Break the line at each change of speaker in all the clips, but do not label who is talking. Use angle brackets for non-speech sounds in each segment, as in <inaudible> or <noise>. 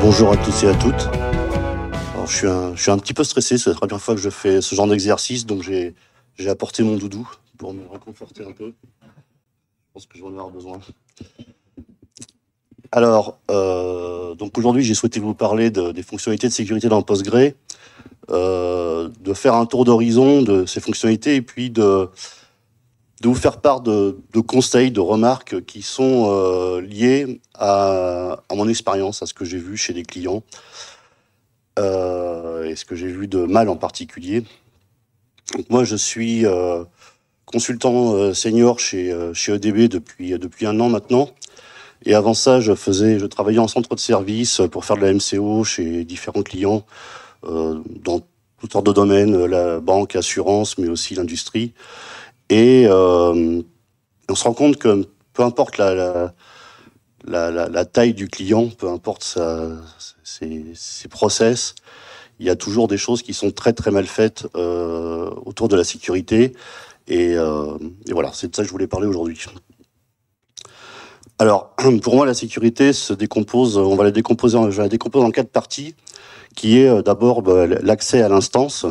bonjour à tous et à toutes. je, suis un, petit peu stressé, c'est la première fois que je fais ce genre d'exercice, donc j'ai apporté mon doudou pour me réconforter un peu. Je pense que je vais en avoir besoin. Alors, euh, donc aujourd'hui, j'ai souhaité vous parler des fonctionnalités de sécurité dans Postgre, euh, de faire un tour d'horizon de ces fonctionnalités et puis de, de vous faire part de, conseils, de remarques qui sont euh, liés à, mon expérience, à ce que j'ai vu chez les clients euh, et ce que j'ai vu de mal en particulier. moi, je suis euh, consultant senior chez, chez EDB depuis, depuis un an maintenant. Et avant ça, je faisais, je travaillais en centre de service pour faire de la MCO chez différents clients dans toutes sortes de domaines, la banque, assurance, mais aussi l'industrie. Et euh, on se rend compte que peu importe la, taille du client, peu importe ses, process, il y a toujours des choses qui sont très très mal faites euh, autour de la sécurité. Et, euh, et voilà, c'est de ça que je voulais parler aujourd'hui. Alors, <clears throat> pour moi, la sécurité se décompose, on va la décomposer, je la décomposer en quatre parties, qui est euh, d'abord bah, l'accès à l'instance,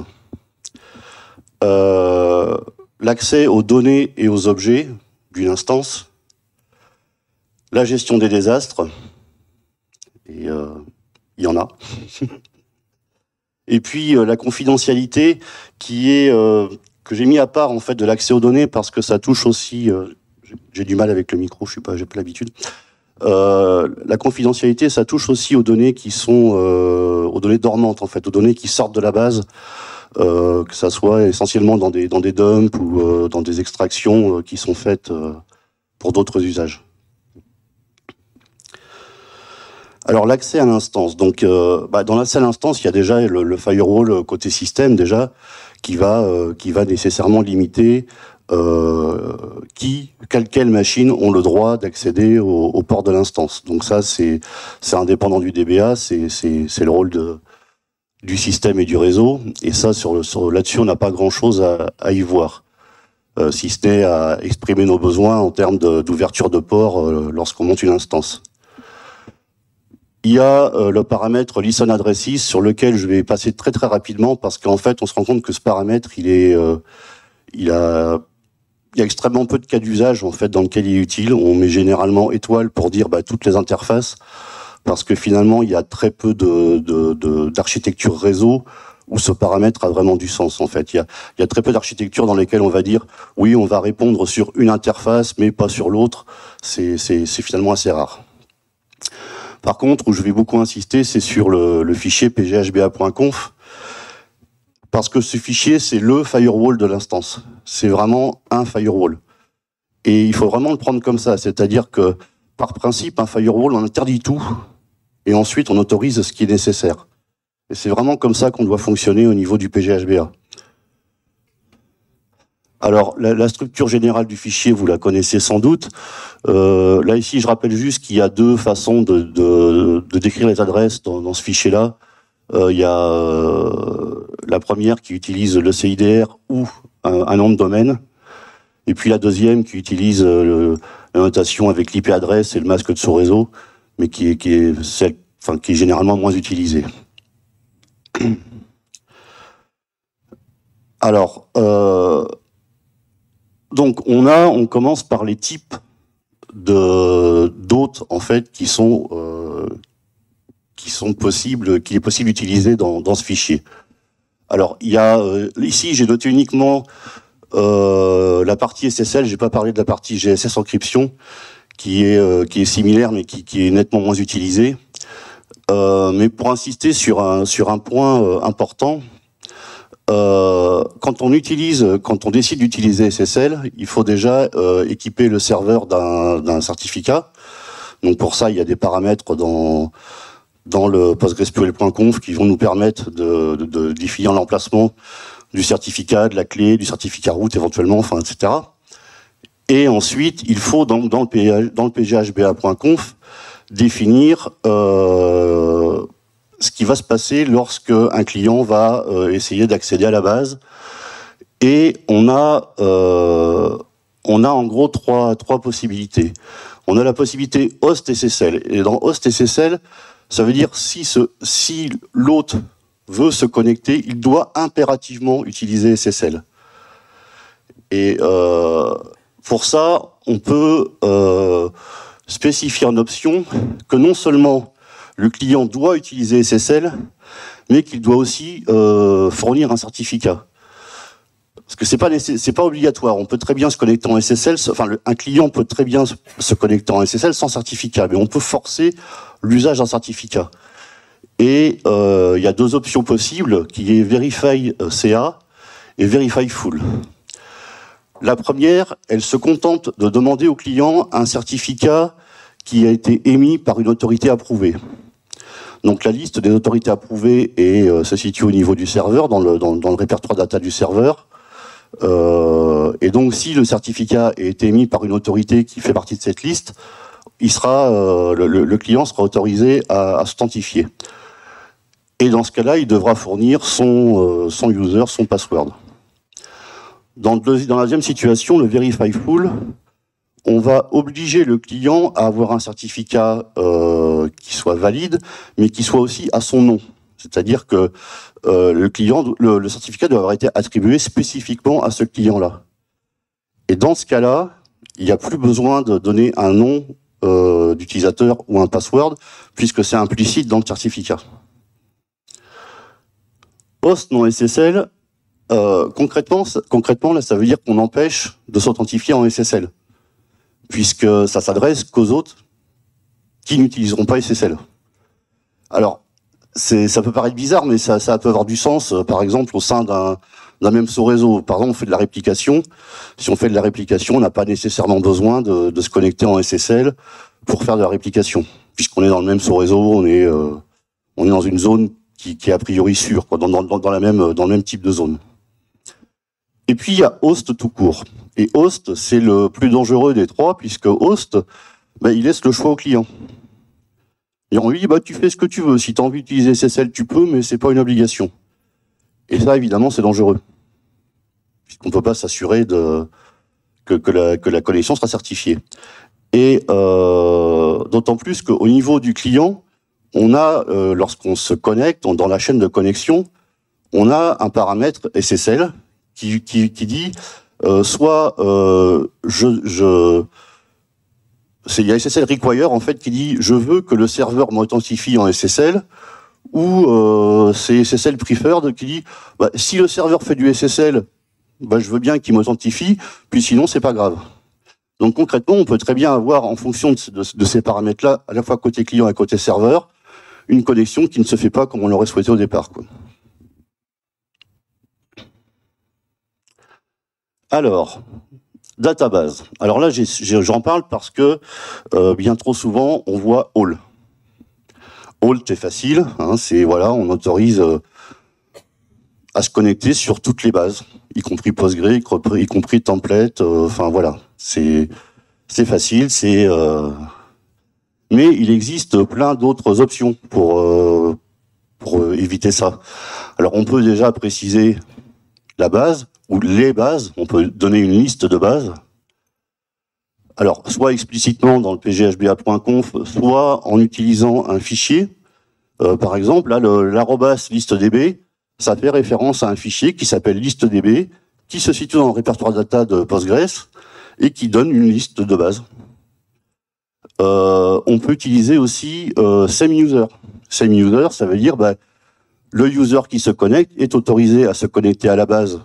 euh, l'accès aux données et aux objets d'une instance, la gestion des désastres, et euh, il y en a, <laughs> et puis euh, la confidentialité qui est euh, que j'ai mis à part en fait de l'accès aux données parce que ça touche aussi, j'ai du mal avec le micro, je suis pas, j'ai pas l'habitude. la confidentialité, ça touche aussi aux données qui sont aux données dormantes en fait, aux données qui sortent de la base euh, que ça soit essentiellement dans des, dans des dumps ou euh, dans des extractions euh, qui sont faites pour d'autres usages. Alors l'accès à l'instance. Donc bah, dans l'accès à l'instance, il y a déjà le, firewall côté système déjà qui va qui va nécessairement limiter euh, qui, quelle, quelle machine ont le droit d'accéder au, au, port de l'instance. Donc ça, c'est indépendant du DBA, c'est le rôle de, du système et du réseau. Et ça, sur, là-dessus, on n'a pas grand-chose à, y voir, euh, si ce n'est à exprimer nos besoins en termes d'ouverture de, port euh, lorsqu'on monte une instance. Il y a euh, le paramètre listen addresses sur lequel je vais passer très très rapidement parce qu'en fait, on se rend compte que ce paramètre, il est, il a y a extrêmement peu de cas d'usage en fait dans lequel il est utile. On met généralement étoile pour dire bah, toutes les interfaces parce que finalement, il y a très peu d'architecture réseau où ce paramètre a vraiment du sens en fait. Il y a, il y a très peu d'architectures dans lesquelles on va dire oui, on va répondre sur une interface, mais pas sur l'autre. C'est finalement assez rare. Par contre, où je vais beaucoup insister, c'est sur le, le, fichier pghba.conf, parce que ce fichier, c'est le firewall de l'instance. C'est vraiment un firewall. Et il faut vraiment le prendre comme ça, c'est-à-dire que par principe, un firewall, on interdit tout et ensuite on autorise ce qui est nécessaire. Et c'est vraiment comme ça qu'on doit fonctionner au niveau du PGHBA. Alors, la, structure générale du fichier, vous la connaissez sans doute. Euh, là, ici, je rappelle juste qu'il y a deux façons de, décrire les adresses dans, ce fichier-là. Euh, il y a euh, la première qui utilise le CIDR ou un, nom de domaine, et puis la deuxième qui utilise euh, la notation avec l'IP adresse et le masque de son réseau mais qui est, qui est, celle, enfin, qui est généralement moins utilisée. <clears throat> Alors, euh, donc on a, on commence par les types de d'hôtes en fait qui sont euh, qui sont possibles, qu'il est possible d'utiliser dans, ce fichier. Alors il y a euh, ici j'ai noté uniquement la partie SSL, j'ai pas parlé de la partie GSS encryption qui est, euh, qui est similaire mais qui, qui, est nettement moins utilisé. Euh, mais pour insister sur un, sur un point euh, important, euh, quand on utilise, quand on décide d'utiliser SSL, il faut déjà équiper le serveur d'un certificat. Donc pour ça, il y a des paramètres dans dans le PostgreSQL.conf qui vont nous permettre de, de, de définir l'emplacement du certificat, de la clé, du certificat route éventuellement, enfin, etc. Et ensuite, il faut dans le, pghba.conf définir euh, ce qui va se passer lorsque un client va euh, essayer d'accéder à la base. Et on a, euh, on a en gros trois, trois possibilités. On a la possibilité host SSL. Et dans host SSL, Ça veut dire si, si l'hôte veut se connecter, il doit impérativement utiliser SSL. Et euh, pour ça, on peut euh, spécifier en option que non seulement le client doit utiliser SSL, mais qu'il doit aussi euh, fournir un certificat. Parce que c'est pas pas obligatoire. On peut très bien se connecter en SSL. Enfin, un client peut très bien se connecter en SSL sans certificat, mais on peut forcer l'usage d'un certificat. Et euh, il y a deux options possibles, qui est Verify euh, CA et Verify Full. La première, elle se contente de demander au client un certificat qui a été émis par une autorité approuvée. Donc la liste des autorités approuvées est, euh, se situe au niveau du serveur, dans le, répertoire data du serveur. Euh, et donc si le certificat est été émis par une autorité qui fait partie de cette liste, il euh, le, client sera autorisé à, à s'authentifier. Et dans ce cas-là, il devra fournir son, son user, son password. Dans, la deuxième situation, le Verify Full, on va obliger le client à avoir un certificat euh, qui soit valide, mais qui soit aussi à son nom. C'est-à-dire que euh, le client, le, certificat doit avoir été attribué spécifiquement à ce client-là. Et dans ce cas-là, il n'y a plus besoin de donner un nom euh, d'utilisateur ou un password, puisque c'est implicite dans le certificat. Post non SSL, concrètement, concrètement, là, ça veut dire qu'on empêche de s'authentifier en SSL puisque ça s'adresse qu'aux autres qui n'utiliseront pas SSL. Alors, ça peut paraître bizarre, mais ça, ça, peut avoir du sens, euh, par exemple, au sein d'un même sous-réseau. Par exemple, on fait de la réplication. Si on fait de la réplication, on n'a pas nécessairement besoin de, de, se connecter en SSL pour faire de la réplication, puisqu'on est dans le même sous-réseau, on est euh, on est dans une zone qui, qui est a priori sûre, quoi, dans, dans, dans, la même dans le même type de zone. Et puis il y a host tout court. Et host, c'est le plus dangereux des trois, puisque host, ben, il laisse le choix au client. Et on lui dit, bah, tu fais ce que tu veux. Si tu as envie d'utiliser SSL, tu peux, mais c'est pas une obligation. Et ça, évidemment, c'est dangereux. Puisqu'on ne peut pas s'assurer de, que, la, que la connexion sera certifiée. Et euh, d'autant plus qu'au niveau du client, on a, euh, lorsqu'on se connecte, dans la chaîne de connexion, on a un paramètre SSL qui, dit euh, soit euh, je, c'est il y a SSL require en fait qui dit je veux que le serveur m'authentifie en SSL ou euh, c'est SSL preferred qui dit bah, si le serveur fait du SSL bah, je veux bien qu'il m'authentifie puis sinon c'est pas grave donc concrètement on peut très bien avoir en fonction de, ces paramètres là à la fois côté client et côté serveur une connexion qui ne se fait pas comme on l'aurait souhaité au départ. Alors, database. Alors là, j'en parle parce que euh, bien trop souvent, on voit all. All, c'est facile. Hein, c'est voilà, on autorise euh, à se connecter sur toutes les bases, y compris Postgre, y compris template. Euh, enfin voilà, c'est c'est facile. C'est mais il existe plein d'autres options pour pour éviter ça. Alors on peut déjà préciser la base ou les bases, on peut donner une liste de bases. Alors, soit explicitement dans le pghba.conf, soit en utilisant un fichier. Euh, par exemple, là, l'arrobas listedb, ça fait référence à un fichier qui s'appelle listedb, qui se situe dans le répertoire data de Postgres et qui donne une liste de bases. Euh, on peut utiliser aussi euh, same-user. Same-user, ça veut dire bah, le user qui se connecte est autorisé à se connecter à la base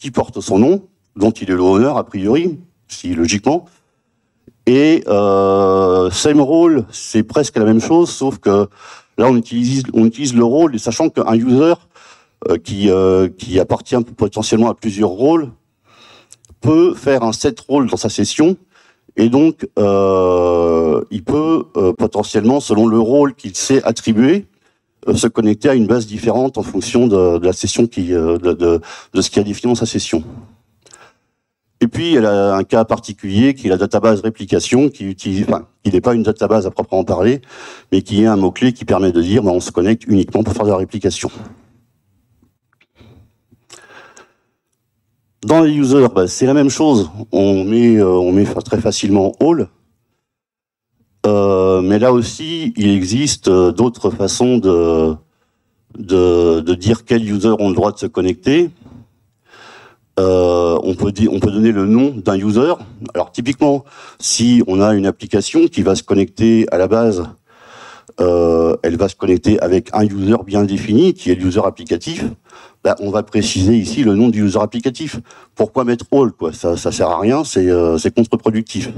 qui porte son nom, dont il est le honneur a priori, si logiquement. Et euh, same role, c'est presque la même chose, sauf que là on utilise, on utilise le rôle, sachant qu'un user euh, qui, euh, qui appartient potentiellement à plusieurs rôles peut faire un set rôle dans sa session, et donc euh, il peut euh, potentiellement, selon le rôle qu'il s'est attribué, se connecter à une base différente en fonction de, de la session qui, euh, de, de, ce qui a défini dans sa session. Et puis, elle a un cas particulier qui est la database réplication, qui utilise, enfin, qui n'est pas une database à proprement parler, mais qui est un mot-clé qui permet de dire, ben, on se connecte uniquement pour faire de la réplication. Dans les users, ben, c'est la même chose. On met, euh, on met très facilement all. Mais là aussi, il existe d'autres façons de, dire quels users ont le droit de se connecter. Euh, on, peut donner le nom d'un user. Alors typiquement, si on a une application qui va se connecter à la base, euh, elle va se connecter avec un user bien défini, qui est le user applicatif. Bah, on va préciser ici le nom du user applicatif. Pourquoi mettre all Ça, ça sert à rien, c'est euh, contre-productif.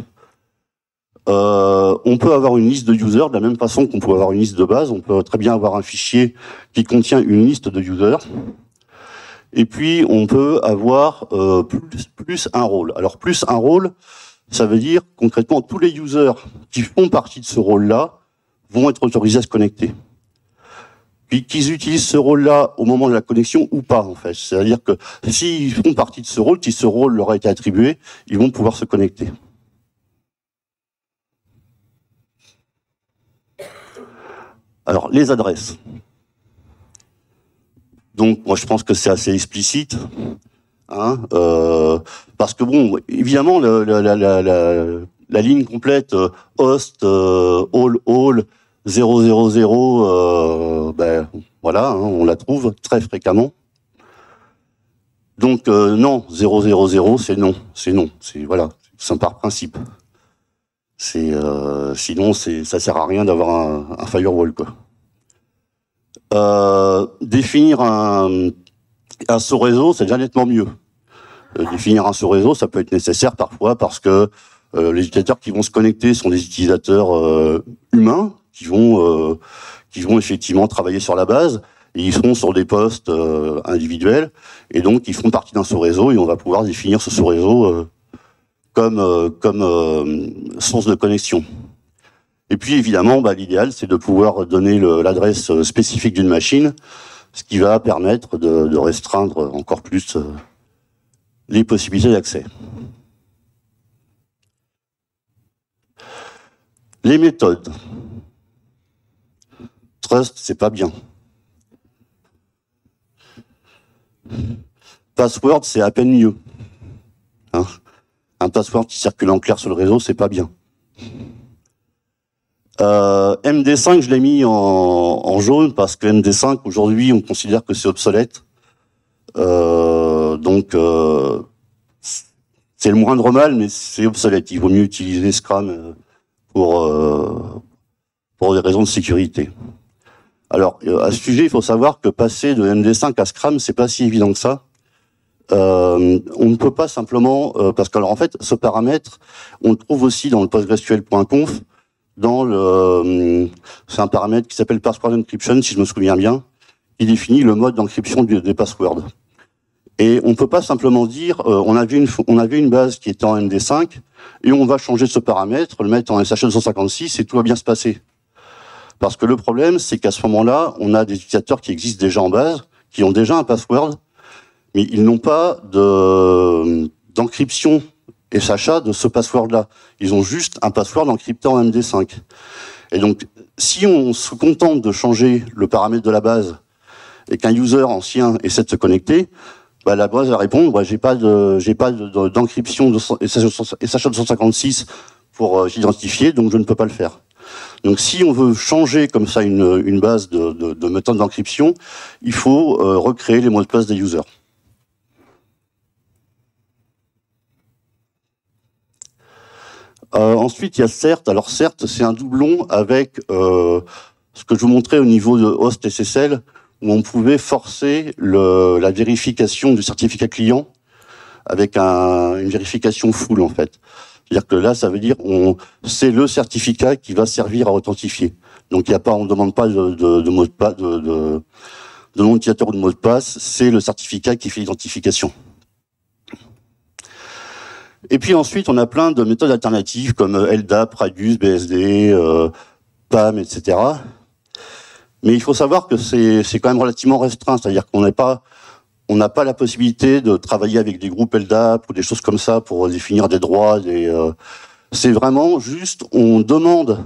Euh, on peut avoir une liste de users de la même façon qu'on peut avoir une liste de base. On peut très bien avoir un fichier qui contient une liste de users. Et puis, on peut avoir euh, plus, plus un rôle. Alors, plus un rôle, ça veut dire concrètement tous les users qui font partie de ce rôle-là vont être autorisés à se connecter. Puis qu'ils utilisent ce rôle-là au moment de la connexion ou pas, en fait. C'est-à-dire que s'ils font partie de ce rôle, si ce rôle leur a été attribué, ils vont pouvoir se connecter. Alors, les adresses. Donc, moi, je pense que c'est assez explicite. Hein, euh, parce que, bon, évidemment, la, ligne complète euh, host, euh, all, all, 000, euh, ben, voilà, hein, on la trouve très fréquemment. Donc, non, 000, c'est non. C'est non. C'est, voilà, c'est par principe. C'est, euh, sinon, c'est, ça sert à rien d'avoir un, un firewall, quoi. Euh, définir un, un sous-réseau, c'est déjà nettement mieux. Euh, définir un sous-réseau, ça peut être nécessaire parfois parce que euh, les utilisateurs qui vont se connecter sont des utilisateurs euh, humains qui vont qui vont effectivement travailler sur la base et ils seront sur des postes individuels et donc ils font partie d'un sous-réseau et on va pouvoir définir ce sous-réseau comme comme source de connexion. Et puis évidemment, bah, l'idéal, c'est de pouvoir donner l'adresse euh, spécifique d'une machine, ce qui va permettre de, de restreindre encore plus euh, les possibilités d'accès. Les méthodes. Trust, c'est pas bien. Password, c'est à peine mieux. Hein Un password qui circule en clair sur le réseau, c'est pas bien. Euh, MD5, je l'ai mis en, jaune parce que MD5, aujourd'hui, on considère que c'est obsolète. Euh, donc, euh, c'est le moindre mal, mais c'est obsolète. Il vaut mieux utiliser Scrum pour, pour des raisons de sécurité. Alors, à ce sujet, il faut savoir que passer de MD5 à Scrum, c'est pas si évident que ça. Euh, on ne peut pas simplement, parce que alors en fait, ce paramètre, on le trouve aussi dans le PostgreSQL.conf, dans le, euh, c'est un paramètre qui s'appelle password encryption, si je me souviens bien, qui définit le mode d'encryption des passwords. Et on peut pas simplement dire, euh, on avait une, on avait une base qui était en MD5 et on va changer ce paramètre, le mettre en SH 256 et tout va bien se passer. Parce que le problème, c'est qu'à ce moment-là, on a des utilisateurs qui existent déjà en base, qui ont déjà un password, mais ils n'ont pas de d'encryption et Sacha de ce password-là. Ils ont juste un password encrypté en MD5. Et donc, si on se contente de changer le paramètre de la base et qu'un user ancien essaie de se connecter, bah, la base va répondre, bah, j'ai pas de, j'ai pas d'encryption de, SH 256 pour euh, s'identifier, donc je ne peux pas le faire. Donc, si on veut changer comme ça une, une base de, de, de méthode d'encryption, il faut euh, recréer les mots de passe des users. Euh, ensuite, il y a CERT. Alors CERT, c'est un doublon avec euh, ce que je vous montrais au niveau de host SSL, où on pouvait forcer le, la vérification du certificat client avec un, une vérification full en fait. C'est-à-dire que là, ça veut dire on c'est le certificat qui va servir à authentifier. Donc il y a pas, on demande pas de, de, de mot de passe, de, de, de nom d'utilisateur ou de mot de passe. C'est le certificat qui fait l'identification. Et puis ensuite, on a plein de méthodes alternatives comme euh, LDAP, Radius, BSD, euh, PAM, etc. Mais il faut savoir que c'est quand même relativement restreint, c'est-à-dire qu'on n'est pas on n'a pas la possibilité de travailler avec des groupes LDAP ou des choses comme ça pour définir des droits. Euh, c'est vraiment juste, on demande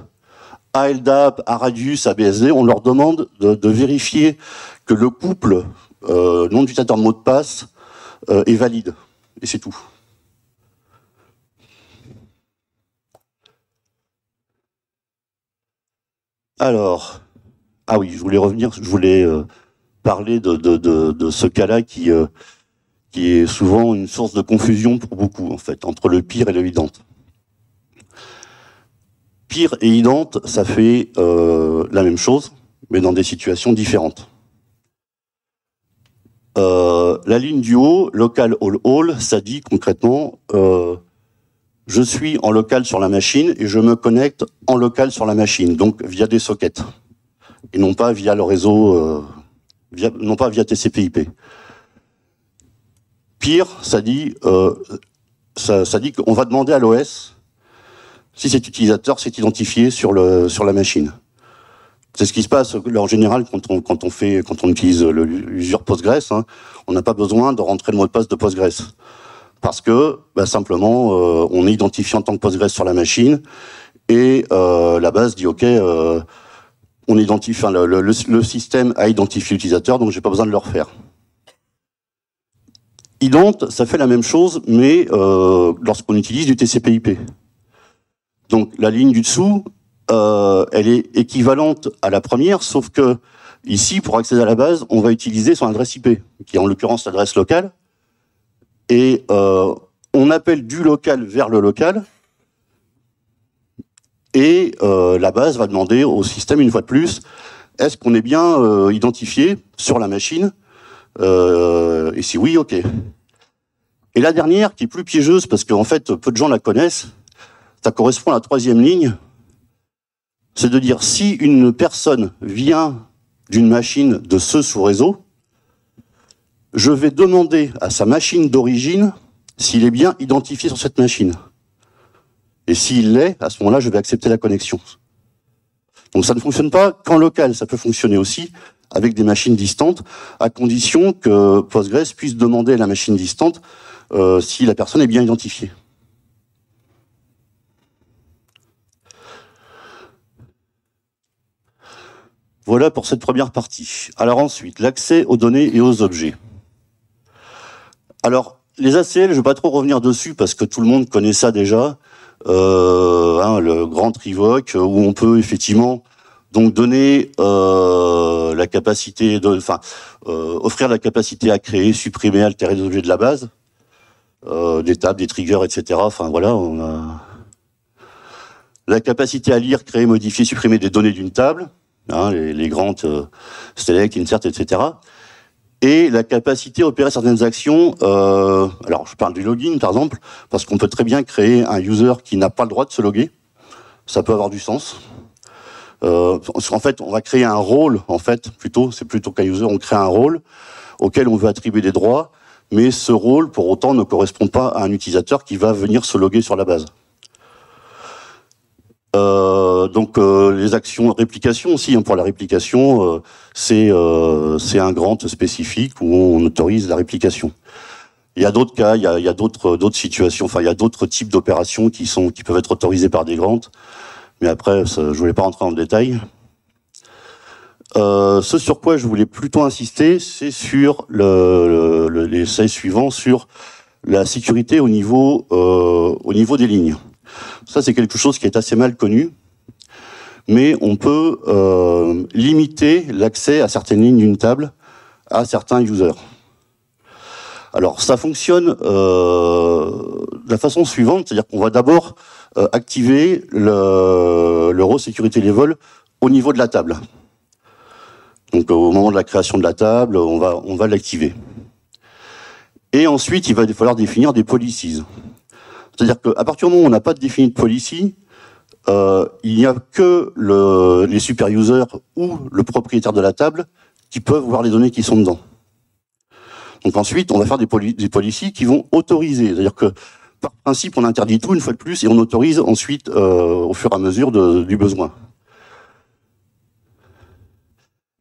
à LDAP, à Radius, à BSD, on leur demande de, vérifier que le couple euh, nom d'utilisateur mot de passe est valide. Et c'est tout. Alors, ah oui, je voulais revenir, je voulais euh, parler de, ce cas-là qui, euh, qui est souvent une source de confusion pour beaucoup, en fait, entre le pire et le idente. Pire et idente, ça fait euh, la même chose, mais dans des situations différentes. La ligne du haut, local all all, ça dit concrètement, je suis en local sur la machine et je me connecte en local sur la machine, donc via des sockets, et non pas via le réseau, euh, non pas via TCP/IP. Pire, ça dit, euh, ça, ça dit qu'on va demander à l'OS si cet utilisateur s'est identifié sur, le, sur la machine. C'est ce qui se passe en général quand on, quand on, fait, quand on utilise l'usure Postgres. Hein, on n'a pas besoin de rentrer le mot de passe de Postgres. Parce que bah, simplement, euh, on est identifié en tant que Postgres sur la machine et euh, la base dit OK, euh, on identifie, le, le, système a identifié l'utilisateur, donc j'ai pas besoin de le refaire. Ident, ça fait la même chose, mais lorsqu'on utilise du TCP/IP. Donc la ligne du dessous, elle est équivalente à la première, sauf que ici, pour accéder à la base, on va utiliser son adresse IP, qui est en l'occurrence l'adresse locale, et euh, on appelle du local vers le local, et euh, la base va demander au système, une fois de plus, est-ce qu'on est bien euh, identifié sur la machine? Et si oui, ok. Et la dernière, qui est plus piégeuse, parce qu'en fait, peu de gens la connaissent, ça correspond à la troisième ligne, c'est de dire si une personne vient d'une machine de ce sous-réseau, je vais demander à sa machine d'origine s'il est bien identifié sur cette machine. Et s'il l'est, à ce moment-là, je vais accepter la connexion. Donc ça ne fonctionne pas qu'en local, ça peut fonctionner aussi avec des machines distantes, à condition que Postgres puisse demander à la machine distante euh, si la personne est bien identifiée. Voilà pour cette première partie. Alors ensuite, l'accès aux données et aux objets. Alors, les ACL, je ne vais pas trop revenir dessus parce que tout le monde connaît ça déjà. Euh, hein, le grand trivoc où on peut effectivement donc donner euh, la capacité euh, offrir la capacité à créer, supprimer, altérer des objets de la base, euh, des tables, des triggers, etc. Enfin on a la capacité à lire, créer, modifier, supprimer des données d'une table hein, les, les, grandes euh, select, insert, etc. Et la capacité à opérer certaines actions, euh, alors je parle du login par exemple, parce qu'on peut très bien créer un user qui n'a pas le droit de se loguer, ça peut avoir du sens. Euh, en fait, on va créer un rôle, en fait, plutôt, c'est plutôt qu'un user, on crée un rôle auquel on veut attribuer des droits, mais ce rôle, pour autant, ne correspond pas à un utilisateur qui va venir se loguer sur la base. Euh, donc euh, les actions réplication aussi hein, pour la réplication euh, c'est un grant spécifique où on autorise la réplication. Il y a d'autres cas, il y a, d'autres situations, enfin il y a d'autres types d'opérations qui sont qui peuvent être autorisées par des grants, mais après ça, je voulais pas rentrer dans le détail. Ce sur quoi je voulais plutôt insister, c'est sur le, le, les sur la sécurité au niveau au niveau des lignes. Ça, c'est quelque chose qui est assez mal connu, mais on peut euh, limiter l'accès à certaines lignes d'une table à certains users. Alors, ça fonctionne euh, de la façon suivante, c'est-à-dire qu'on va d'abord euh, activer le, le row security level au niveau de la table. Donc, au moment de la création de la table, on va, on va l'activer. Et ensuite, il va falloir définir des policies. C'est-à-dire qu'à partir du moment où on n'a pas de défini de policy, euh, il n'y a que le, les super users ou le propriétaire de la table qui peuvent voir les données qui sont dedans. Donc ensuite, on va faire des, poli policies qui vont autoriser. C'est-à-dire que par principe, on interdit tout une fois de plus et on autorise ensuite euh, au fur et à mesure du besoin.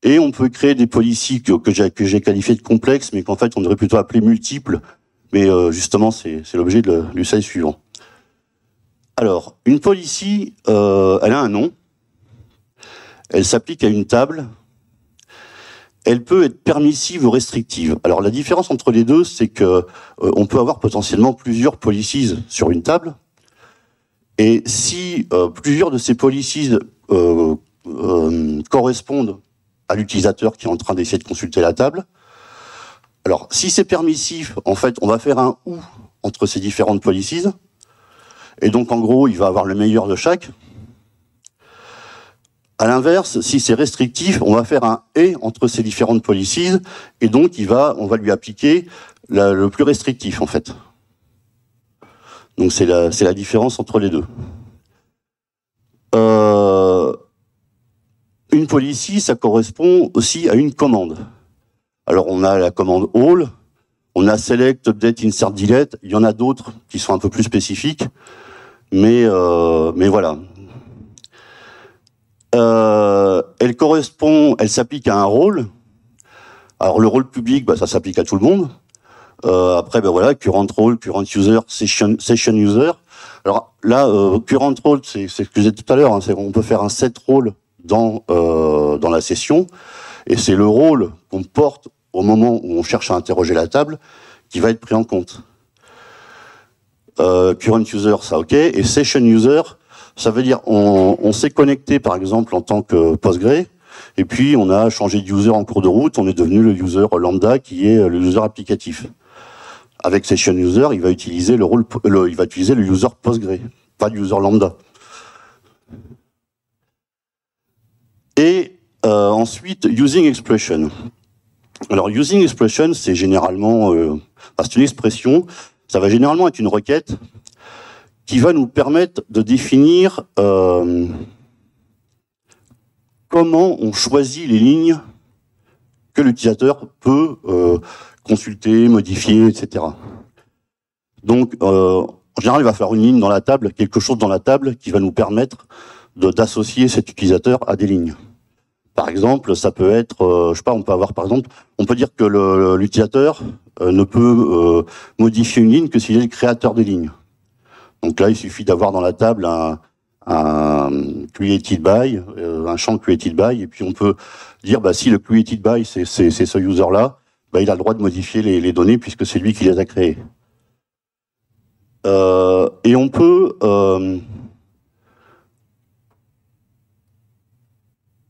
Et on peut créer des policies que, que j'ai qualifiées de complexes, mais qu'en fait on devrait plutôt appeler multiples, mais euh, justement, c'est l'objet du slide suivant. Alors, une policy, euh, elle a un nom. Elle s'applique à une table. Elle peut être permissive ou restrictive. Alors, la différence entre les deux, c'est que euh, on peut avoir potentiellement plusieurs policies sur une table. Et si plusieurs de ces policies correspondent à l'utilisateur qui est en train d'essayer de consulter la table. Alors, si c'est permissif, en fait, on va faire un ou entre ces différentes policies. Et donc, en gros, il va avoir le meilleur de chaque. À l'inverse, si c'est restrictif, on va faire un et entre ces différentes policies, et donc il va, on va lui appliquer le plus restrictif en fait. Donc c'est la, la différence entre les deux. Euh, une policy, ça correspond aussi à une commande. Alors on a la commande all, on a select, update, insert, delete. Il y en a d'autres qui sont un peu plus spécifiques, mais euh, mais voilà. Euh, elle correspond, elle s'applique à un rôle. Alors le rôle public, bah, ça s'applique à tout le monde. Euh, après, ben voilà, current role, current user, session, user. Alors là, current role, c'est ce que disais tout à l'heure, hein, on peut faire un set role dans dans la session, et c'est le rôle qu'on porte au moment où on cherche à interroger la table qui va être pris en compte. Euh, current user, ça ok, et session user, ça veut dire on, s'est connecté par exemple en tant que Postgre, et puis on a changé de user en cours de route, on est devenu le user lambda qui est le user applicatif. Avec Session User, il va utiliser le rôle, il va utiliser le user Postgre, pas le user lambda. Et euh, ensuite, using expression. Alors, using expression, c'est généralement, euh, c'est une expression. Ça va généralement être une requête qui va nous permettre de définir euh, comment on choisit les lignes que l'utilisateur peut consulter, modifier, etc. Donc, en général, il va faire une ligne dans la table, quelque chose dans la table qui va nous permettre d'associer cet utilisateur à des lignes. Par exemple, ça peut être, euh, je sais pas, on peut avoir, par exemple, on peut dire que l'utilisateur euh, ne peut modifier une ligne que s'il est le créateur des lignes. Donc là, il suffit d'avoir dans la table un, created by, un champ created by, et puis on peut dire, bah, si le created by, c'est ce user-là, bah, il a le droit de modifier les, données puisque c'est lui qui les a créées. Euh, et on peut... Euh,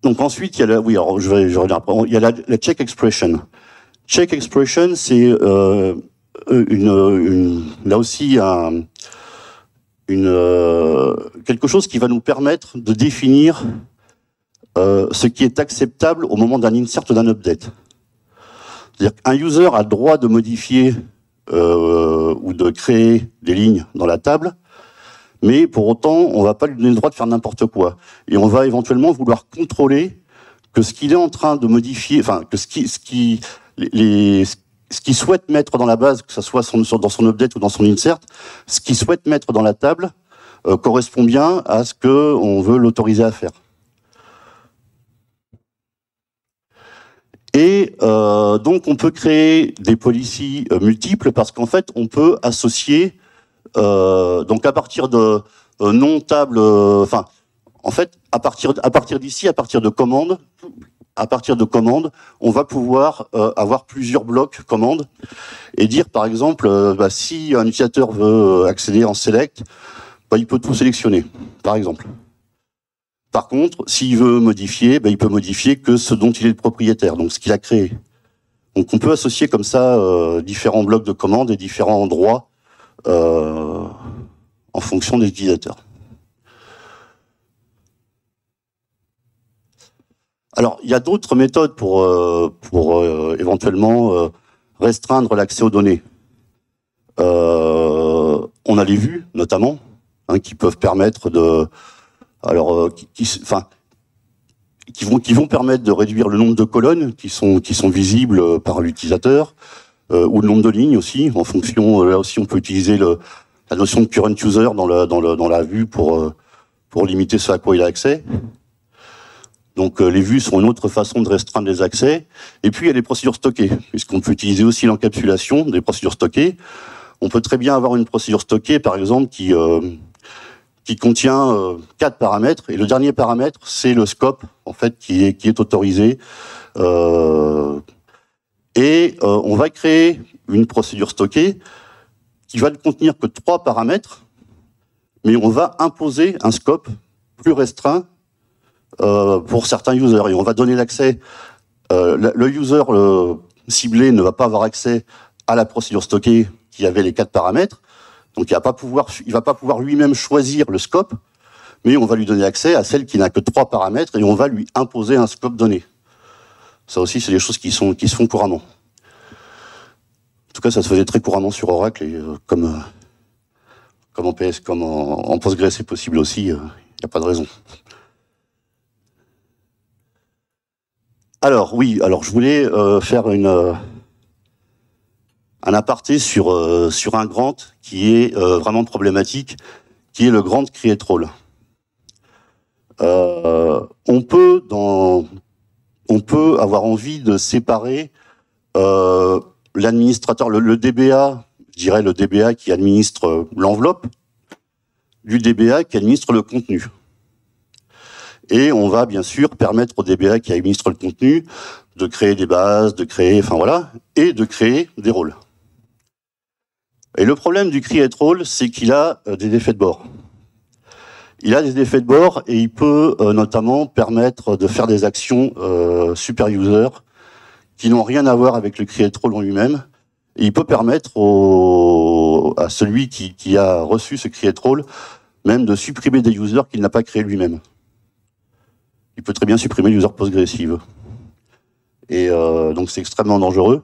donc ensuite, il y a la, il y a la, check expression. Check expression, c'est euh, une, là aussi une, quelque chose qui va nous permettre de définir ce qui est acceptable au moment d'un insert ou d'un update. C'est-à-dire qu'un user a le droit de modifier euh, ou de créer des lignes dans la table, mais pour autant, on va pas lui donner le droit de faire n'importe quoi. Et on va éventuellement vouloir contrôler que ce qu'il est en train de modifier, enfin que ce ce qui, les, qu'il souhaite mettre dans la base, que ce soit dans son update ou dans son insert, ce qu'il souhaite mettre dans la table euh, correspond bien à ce que on veut l'autoriser à faire. Et euh, donc on peut créer des policies euh, multiples parce qu'en fait on peut associer donc à partir de euh, non tables, enfin en fait à partir à partir d'ici, à partir de commandes, à partir de commandes, on va pouvoir avoir plusieurs blocs commandes et dire par exemple bah, si un utilisateur veut accéder en select, bah, il peut tout sélectionner par exemple. Par contre, s'il veut modifier, ben, il peut modifier que ce dont il est le propriétaire, donc ce qu'il a créé. Donc on peut associer comme ça euh, différents blocs de commandes et différents droits euh, en fonction des utilisateurs. Alors, il y a d'autres méthodes pour, euh, pour éventuellement restreindre l'accès aux données. on a les vues, notamment, hein, qui peuvent permettre de, euh, qui, vont permettre de réduire le nombre de colonnes qui sont visibles euh, par l'utilisateur euh, ou le nombre de lignes aussi en fonction là aussi on peut utiliser la notion de current user dans la dans la vue pour pour limiter ce à quoi il a accès. Donc les vues sont une autre façon de restreindre les accès. Et puis il y a les procédures stockées, puisqu'on peut utiliser aussi l'encapsulation des procédures stockées. On peut très bien avoir une procédure stockée, par exemple, qui qui contient euh, quatre paramètres. Et le dernier paramètre, c'est le scope, en fait, qui est, qui est autorisé. Euh, et euh, on va créer une procédure stockée qui va ne contenir que trois paramètres, mais on va imposer un scope plus restreint euh, pour certains users. Et on va donner l'accès. Euh, le user ciblé ne va pas avoir accès à la procédure stockée qui avait les quatre paramètres. Donc il va pas pouvoir, il va pas pouvoir lui-même choisir le scope, mais on va lui donner accès à celle qui n'a que trois paramètres et on va lui imposer un scope donné. Ça aussi, c'est des choses qui, sont, qui se font couramment. En tout cas, ça se faisait très couramment sur Oracle et euh, comme, euh, comme en PS, comme en, en Postgres, c'est possible aussi. Il euh, n'y a pas de raison. Alors oui, alors je voulais faire une un aparté sur, euh, sur un grant qui est euh, vraiment problématique, qui est le grant create role. Euh, on peut dans, on peut avoir envie de séparer l'administrateur, le, DBA, je dirais le DBA qui administre l'enveloppe, du DBA qui administre le contenu. Et on va bien sûr permettre au DBA qui administre le contenu de créer des bases, de créer, enfin voilà, et de créer des rôles. Et le problème du create role, c'est qu'il a euh, des effets de bord. Il a des effets de bord et il peut euh, notamment permettre de faire des actions euh, super user qui n'ont rien à voir avec le create role en lui-même. Il peut permettre à celui qui, a reçu ce create role même de supprimer des users qu'il n'a pas créés lui-même. Il peut très bien supprimer l'user postgressive. Et donc c'est extrêmement dangereux.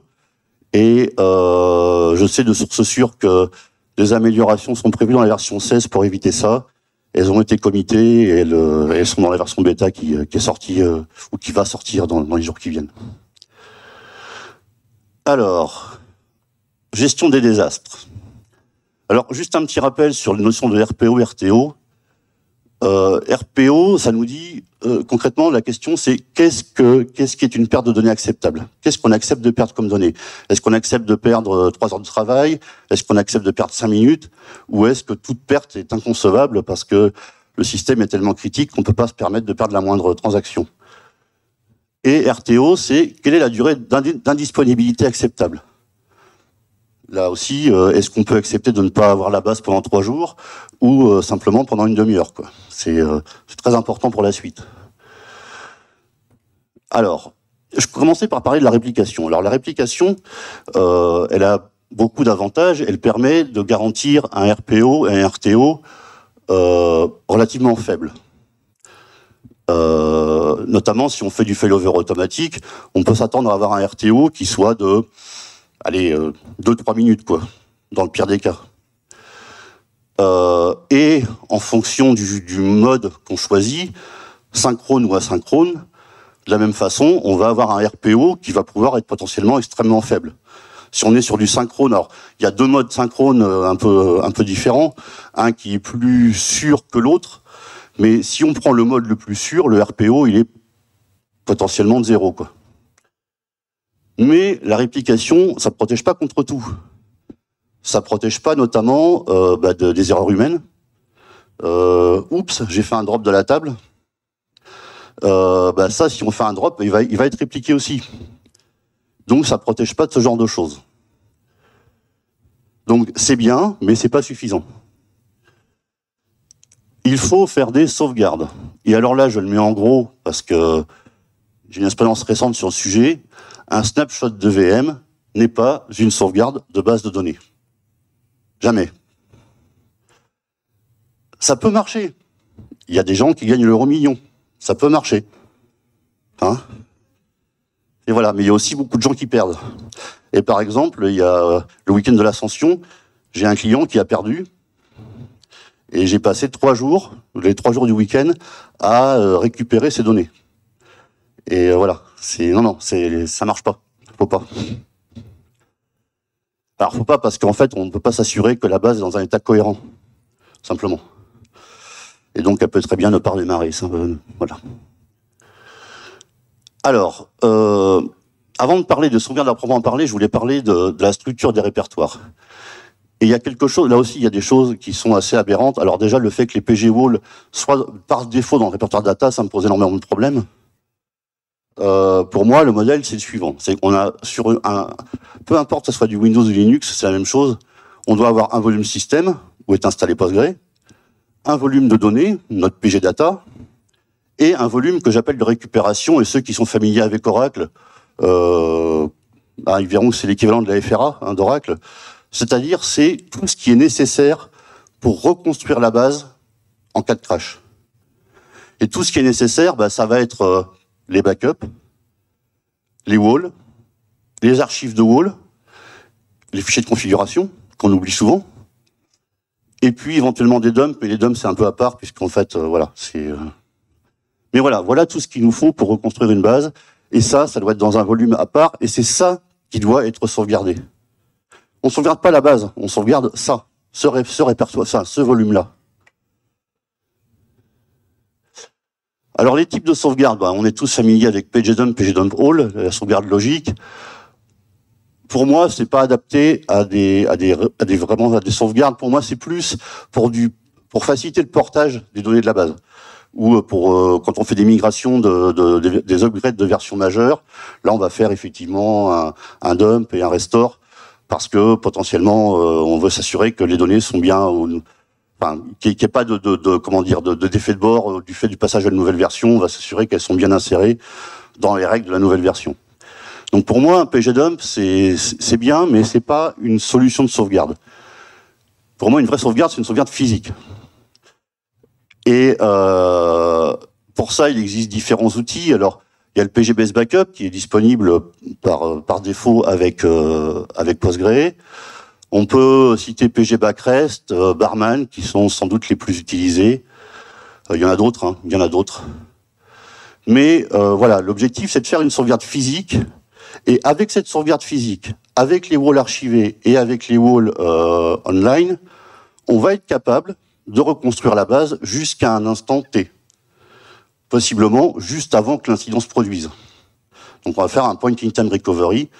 Et euh, je sais de source sûre que des améliorations sont prévues dans la version 16 pour éviter ça. Elles ont été committées et elles, sont dans la version bêta qui, est sortie euh, ou qui va sortir dans, dans les jours qui viennent. Alors, gestion des désastres. Alors, juste un petit rappel sur les notions de RPO, RTO. Euh, RPO, ça nous dit euh, concrètement la question c'est qu'est-ce que qu'est-ce qui est une perte de données acceptable? Qu'est-ce qu'on accepte de perdre comme données? Est-ce qu'on accepte de perdre euh, trois heures de travail? Est-ce qu'on accepte de perdre cinq minutes? Ou est-ce que toute perte est inconcevable parce que le système est tellement critique qu'on ne peut pas se permettre de perdre la moindre transaction? Et RTO, c'est quelle est la durée d'indisponibilité acceptable? Là aussi, euh, est-ce qu'on peut accepter de ne pas avoir la base pendant trois jours ou euh, simplement pendant une demi-heure euh, C'est très important pour la suite. Alors, je commençais par parler de la réplication. Alors la réplication, elle a beaucoup d'avantages. Elle permet de garantir un RPO et un RTO relativement faibles. notamment si on fait du failover automatique, on peut s'attendre à avoir un RTO qui soit de allez, 2-3 euh, minutes, quoi, dans le pire des cas. Euh, et en fonction du, mode qu'on choisit, synchrone ou asynchrone, de la même façon, on va avoir un RPO qui va pouvoir être potentiellement extrêmement faible. Si on est sur du synchrone, alors il y a deux modes synchrone euh, un peu un peu différents, un qui est plus sûr que l'autre, mais si on prend le mode le plus sûr, le RPO il est potentiellement de zéro quoi. Mais la réplication, ça ne protège pas contre tout. Ça ne protège pas notamment euh, bah, des erreurs humaines. Euh, oups, j'ai fait un drop de la table. Euh, bah, ça, si on fait un drop, il va, être répliqué aussi. Donc ça ne protège pas de ce genre de choses. Donc c'est bien, mais c'est pas suffisant. Il faut faire des sauvegardes. Et alors là, je le mets en gros parce que j'ai une expérience récente sur le sujet un snapshot de VM n'est pas une sauvegarde de base de données. Jamais. Ça peut marcher. Il y a des gens qui gagnent l'euro million. Ça peut marcher. Hein? Et voilà, mais il y a aussi beaucoup de gens qui perdent. Et par exemple, il y a euh, le week-end de l'ascension, j'ai un client qui a perdu. Et j'ai passé trois jours, les trois jours du week-end, à euh, récupérer ses données. Et euh, voilà, non non, c'est ça marche pas. Faut pas. Alors faut pas parce qu'en fait on ne peut pas s'assurer que la base est dans un état cohérent, simplement. Et donc elle peut très bien ne pas démarrer. Ça, euh, voilà. Alors, euh, avant de parler de sauvegarde à proprement parler, je voulais parler de, de, la structure des répertoires. Et il y a quelque chose, là aussi, il y a des choses qui sont assez aberrantes. Alors déjà, le fait que les PG Wall soient par défaut dans le répertoire data, ça me pose énormément de problèmes. Euh, pour moi, le modèle, c'est le suivant. C'est qu'on a sur un, peu importe que ce soit du Windows ou du Linux, c'est la même chose. On doit avoir un volume système où est installé Postgre, un volume de données, notre PG data, et un volume que j'appelle de récupération, et ceux qui sont familiers avec Oracle, euh, bah, ils verront que c'est l'équivalent de la FRA hein, d'Oracle, c'est-à-dire c'est tout ce qui est nécessaire pour reconstruire la base en cas de crash. Et tout ce qui est nécessaire, bah, ça va être euh, les backups, les walls, les archives de wall, les fichiers de configuration, qu'on oublie souvent, et puis éventuellement des dumps, mais les dumps c'est un peu à part, puisqu'en fait, euh, voilà, c'est... Euh, mais voilà, voilà tout ce qu'il nous faut pour reconstruire une base, et ça, ça doit être dans un volume à part, et c'est ça qui doit être sauvegardé. On ne sauvegarde pas la base, on sauvegarde ça, ce, répertoire, ça, ce volume-là. Alors les types de sauvegarde, bah, on est tous familiers avec pgdump, pgdump all, la sauvegarde logique. Pour moi, c'est pas adapté à des, à des, à des vraiment à des sauvegardes. Pour moi, c'est plus pour du, pour faciliter le portage des données de la base ou euh, pour euh, quand on fait des migrations de, de, des upgrades de versions majeures, là on va faire effectivement un, un dump et un restore parce que potentiellement euh, on veut s'assurer que les données sont bien, enfin qu'il n'y ait pas de, de, de, comment dire de, défait de bord du fait du passage à une nouvelle version, on va s'assurer qu'elles sont bien insérées dans les règles de la nouvelle version. Donc pour moi, un pgdump, c'est bien, mais c'est pas une solution de sauvegarde. Pour moi, une vraie sauvegarde, c'est une sauvegarde physique. Et euh, pour ça, il existe différents outils. Alors, il y a le PGBS Backup qui est disponible par, par défaut avec, euh, avec Postgre. On peut citer PG Backrest, euh, Barman, qui sont sans doute les plus utilisés. Euh, il y en a d'autres, hein, il y en a d'autres. Mais euh, voilà, l'objectif, c'est de faire une sauvegarde physique. Et avec cette sauvegarde physique, avec les walls archivés et avec les walls online, on va être capable de reconstruire la base jusqu'à un instant T. Possiblement juste avant que l'incident se produise. Donc on va faire un point in time recovery.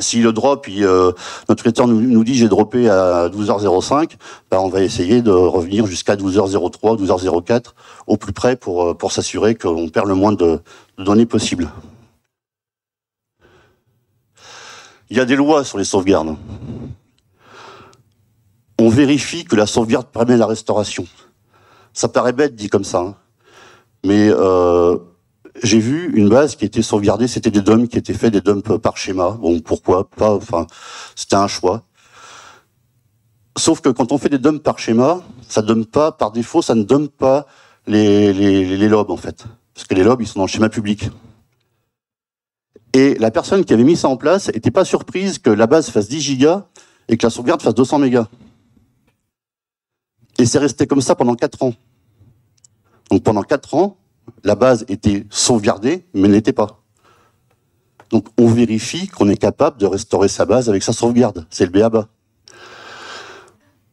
Si le drop, euh, notre créateur nous, dit j'ai droppé à 12h05, ben on va essayer de revenir jusqu'à 12h03, 12h04 au plus près pour, euh, pour s'assurer qu'on perd le moins de, de données possible. Il y a des lois sur les sauvegardes on vérifie que la sauvegarde permet la restauration. Ça paraît bête dit comme ça, hein. mais euh, j'ai vu une base qui était sauvegardée, c'était des dumps qui étaient faits, des dumps par schéma. Bon, pourquoi pas Enfin, c'était un choix. Sauf que quand on fait des dumps par schéma, ça dump pas, par défaut, ça ne dump pas les, les, les lobes en fait. Parce que les lobes, ils sont dans le schéma public. Et la personne qui avait mis ça en place n'était pas surprise que la base fasse 10 gigas et que la sauvegarde fasse 200 mégas. Et c'est resté comme ça pendant quatre ans. Donc pendant quatre ans, la base était sauvegardée, mais n'était pas. Donc on vérifie qu'on est capable de restaurer sa base avec sa sauvegarde. C'est le BABA.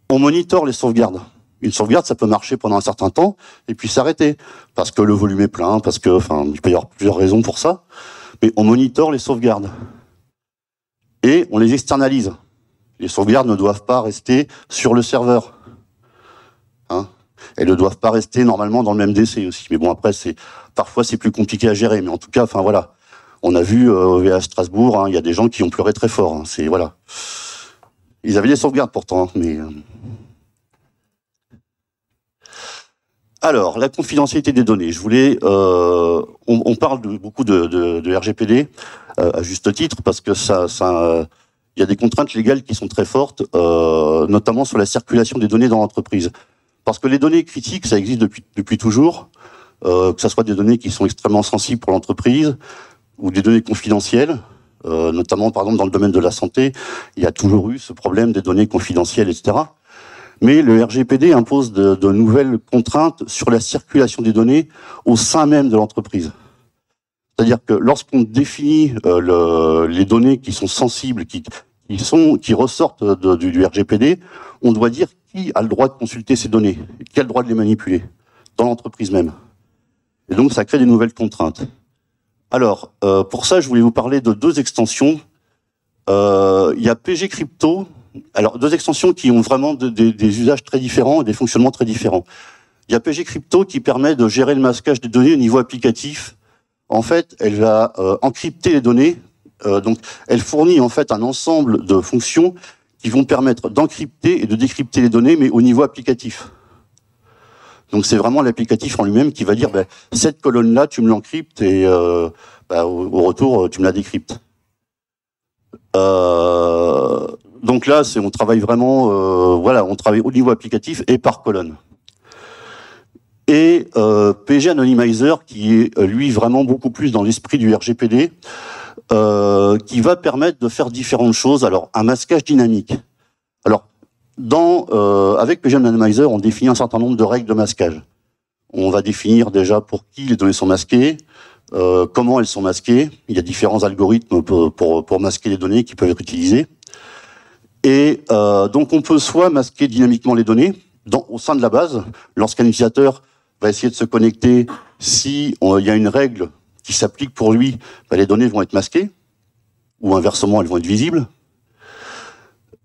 On monitore les sauvegardes. Une sauvegarde, ça peut marcher pendant un certain temps et puis s'arrêter parce que le volume est plein, parce que, enfin, il peut y avoir plusieurs raisons pour ça. Mais on monitore les sauvegardes et on les externalise. Les sauvegardes ne doivent pas rester sur le serveur. Hein? Elles ne doivent pas rester normalement dans le même décès aussi. Mais bon, après, parfois c'est plus compliqué à gérer. Mais en tout cas, enfin voilà, on a vu euh, VA Strasbourg, hein, il y a des gens qui ont pleuré très fort. Hein. C'est voilà, ils avaient des sauvegardes pourtant, hein, mais. Euh. Alors, la confidentialité des données. Je voulais, euh, on, parle beaucoup de, RGPD à juste titre parce que ça, il y a des contraintes légales qui sont très fortes, notamment sur la circulation des données dans l'entreprise. Parce que les données critiques, ça existe depuis, toujours, euh, que ce soit des données qui sont extrêmement sensibles pour l'entreprise ou des données confidentielles, euh, notamment par exemple dans le domaine de la santé, il y a toujours eu ce problème des données confidentielles, etc. Mais le RGPD impose de, nouvelles contraintes sur la circulation des données au sein même de l'entreprise. C'est-à-dire que lorsqu'on définit euh, le, les données qui sont sensibles, qui, ressortent du, RGPD, on doit dire qui a le droit de consulter ces données Qui a le droit de les manipuler Dans l'entreprise même? Et donc, ça crée des nouvelles contraintes. Alors, euh, pour ça, je voulais vous parler de deux extensions. Euh, il y a PG Crypto. Alors, deux extensions qui ont vraiment de, de, des usages très différents et des fonctionnements très différents. Il y a PG Crypto qui permet de gérer le masquage des données au niveau applicatif. En fait, elle va euh, encrypter les données. Donc, elle fournit en fait un ensemble de fonctions qui vont permettre d'encrypter et de décrypter les données, mais au niveau applicatif. Donc c'est vraiment l'applicatif en lui-même qui va dire ben, cette colonne-là, tu me l'encryptes et euh, ben, au, retour, tu me la décryptes. Euh, donc là, c'est on travaille vraiment, euh, voilà, on travaille au niveau applicatif et par colonne. Et euh, PG Anonymizer, qui est lui vraiment beaucoup plus dans l'esprit du RGPD, qui va permettre de faire différentes choses. Alors, un masquage dynamique. Alors, dans, avec PG Anonymizer, on définit un certain nombre de règles de masquage. On va définir déjà pour qui les données sont masquées, euh, comment elles sont masquées. Il y a différents algorithmes pour, pour, masquer les données qui peuvent être utilisés. Et euh, donc on peut soit masquer dynamiquement les données dans, au sein de la base, lorsqu'un utilisateur va essayer de se connecter, si il y a une règle qui s'applique pour lui, bah, les données vont être masquées, ou inversement, elles vont être visibles.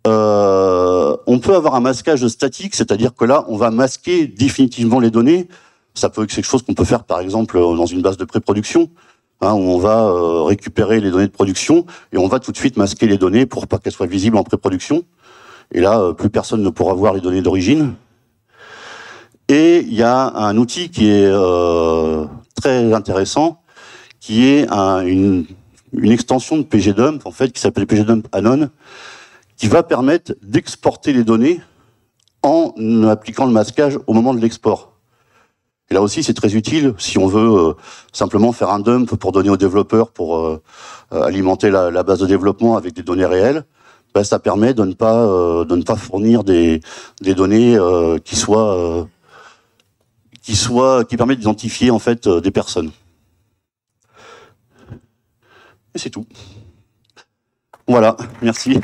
Euh, on peut avoir un masquage statique, c'est-à-dire que là, on va masquer définitivement les données ça peut être quelque chose qu'on peut faire, par exemple, dans une base de pré-production, hein, où on va euh, récupérer les données de production et on va tout de suite masquer les données pour pas qu'elles soient visibles en pré-production. Et là, euh, plus personne ne pourra voir les données d'origine. Et il y a un outil qui est très intéressant, qui est une, extension de pgdump, en fait, qui s'appelle pgdump anon, qui va permettre d'exporter les données en appliquant le masquage au moment de l'export. Et là aussi, c'est très utile si on veut euh, simplement faire un dump pour donner aux développeurs pour euh, euh, alimenter la, base de développement avec des données réelles. Ben, ça permet de ne pas de ne pas fournir des, des données qui soient qui soient qui permettent d'identifier en fait des personnes. Et c'est tout. Voilà, merci.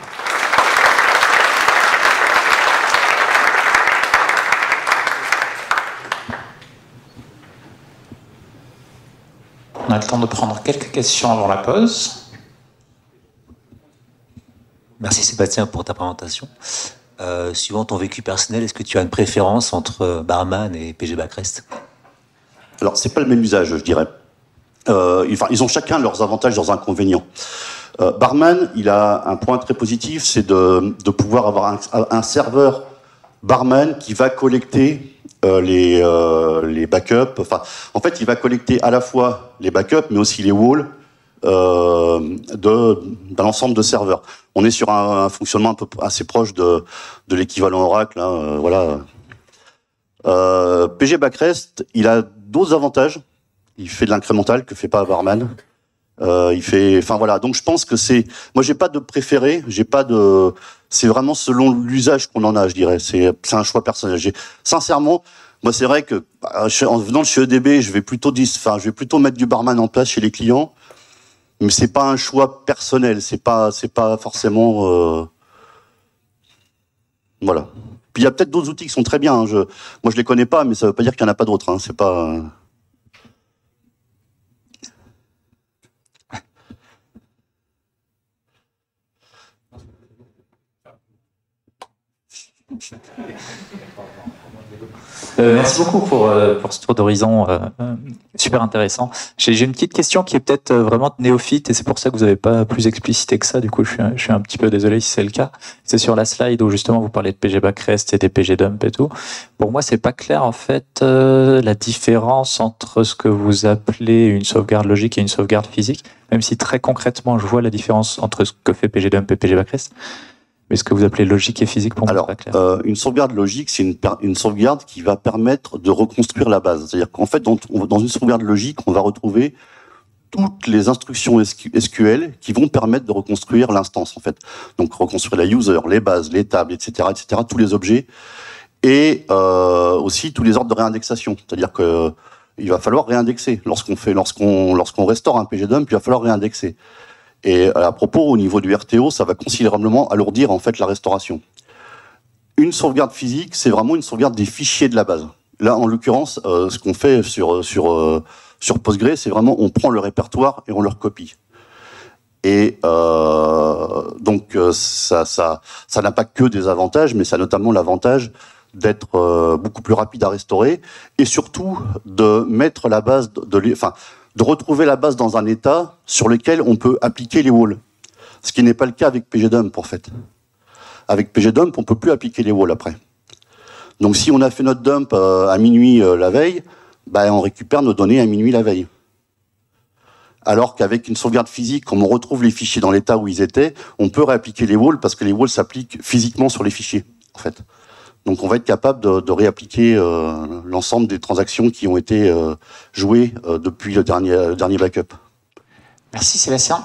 On a le temps de prendre quelques questions avant la pause.
Merci Sébastien pour ta présentation. Euh, suivant ton vécu personnel, est-ce que tu as une préférence entre Barman et PG Backrest
Alors, c'est pas le même usage, je dirais. Euh, ils ont chacun leurs avantages, leurs inconvénients. Euh, Barman, il a un point très positif, c'est de, pouvoir avoir un, un, serveur Barman qui va collecter euh, les, euh, les backups. Enfin, en fait, il va collecter à la fois les backups, mais aussi les walls euh, d'un ensemble de serveurs. On est sur un, fonctionnement un peu assez proche de, de l'équivalent Oracle. Hein, euh, voilà. PG Backrest, il a d'autres avantages. Il fait de l'incrémental que fait pas Barman. Euh, il fait, enfin voilà. Donc je pense que c'est, moi j'ai pas de préféré, j'ai pas de, c'est vraiment selon l'usage qu'on en a, je dirais. C'est un choix personnel. Sincèrement, moi c'est vrai que bah, en venant de chez EDB, je vais plutôt enfin je vais plutôt mettre du barman en place chez les clients, mais c'est pas un choix personnel. C'est pas c'est pas forcément euh... voilà. Puis il y a peut-être d'autres outils qui sont très bien. Hein. Je, moi je les connais pas, mais ça veut pas dire qu'il y en a pas d'autres. Hein. C'est pas
Euh, merci beaucoup pour, euh, pour ce tour d'horizon euh, super intéressant. J'ai une petite question qui est peut-être vraiment néophyte et c'est pour ça que vous n'avez pas plus explicité que ça. Du coup, je suis, je suis un petit peu désolé si c'est le cas. C'est sur la slide où justement vous parlez de PG Backrest et des PG Dump et tout. Pour moi, c'est pas clair en fait la différence entre ce que vous appelez une sauvegarde logique et une sauvegarde physique. Même si très concrètement, je vois la différence entre ce que fait PG Dump et PG Backrest. Mais ce que vous appelez logique et physique pour moi
Alors, euh, une sauvegarde logique, c'est une, une, sauvegarde qui va permettre de reconstruire la base. C'est-à-dire qu'en fait, dans, dans, une sauvegarde logique, on va retrouver toutes les instructions SQL qui vont permettre de reconstruire l'instance, en fait. Donc, reconstruire la user, les bases, les tables, etc., etc., tous les objets. Et euh, aussi tous les ordres de réindexation. C'est-à-dire que il va falloir réindexer. Lorsqu'on fait, lorsqu'on, lorsqu'on restaure un pgdump, il va falloir réindexer. Et à propos, au niveau du RTO, ça va considérablement alourdir en fait la restauration. Une sauvegarde physique, c'est vraiment une sauvegarde des fichiers de la base. Là, en l'occurrence, euh, ce qu'on fait sur sur euh, sur Postgre, c'est vraiment on prend le répertoire et on le recopie. Et euh, donc euh, ça ça ça n'a pas que des avantages, mais ça a notamment l'avantage d'être beaucoup plus rapide à restaurer et surtout de mettre la base de, de enfin de retrouver la base dans un état sur lequel on peut appliquer les walls. Ce qui n'est pas le cas avec pgdump en fait. Avec pgdump, on peut plus appliquer les walls après. Donc si on a fait notre dump à minuit la veille, bah, on récupère nos données à minuit la veille. Alors qu'avec une sauvegarde physique, comme on retrouve les fichiers dans l'état où ils étaient, on peut réappliquer les walls parce que les walls s'appliquent physiquement sur les fichiers, en fait. Donc on va être capable de, réappliquer euh, l'ensemble des transactions qui ont été euh, jouées euh, depuis le dernier, dernier backup.
Merci Sébastien.